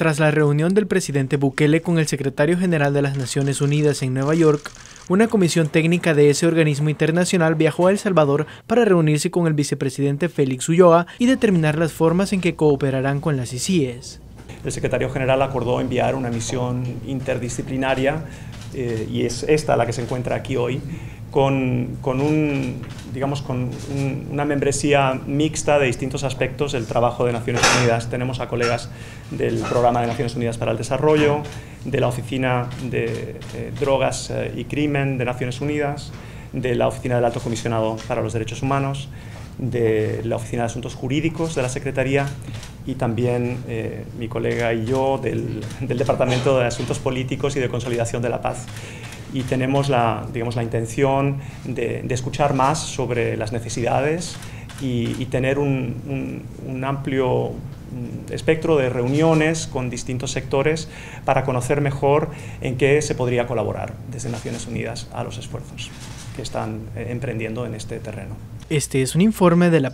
Tras la reunión del presidente Bukele con el secretario general de las Naciones Unidas en Nueva York, una comisión técnica de ese organismo internacional viajó a El Salvador para reunirse con el vicepresidente Félix Ulloa y determinar las formas en que cooperarán con las ICIES. El secretario general acordó enviar una misión interdisciplinaria eh, y es esta la que se encuentra aquí hoy, con, una membresía mixta de distintos aspectos del trabajo de Naciones Unidas. Tenemos a colegas del Programa de Naciones Unidas para el Desarrollo, de la Oficina de eh, Drogas eh, y Crimen de Naciones Unidas, de la Oficina del Alto Comisionado para los Derechos Humanos, de la Oficina de Asuntos Jurídicos de la Secretaría y también eh, mi colega y yo del Departamento de Asuntos Políticos y de Consolidación de la Paz y tenemos la, digamos, la intención de, escuchar más sobre las necesidades y, tener un, amplio espectro de reuniones con distintos sectores para conocer mejor en qué se podría colaborar desde Naciones Unidas a los esfuerzos que están eh, emprendiendo en este terreno. Este es un informe de la.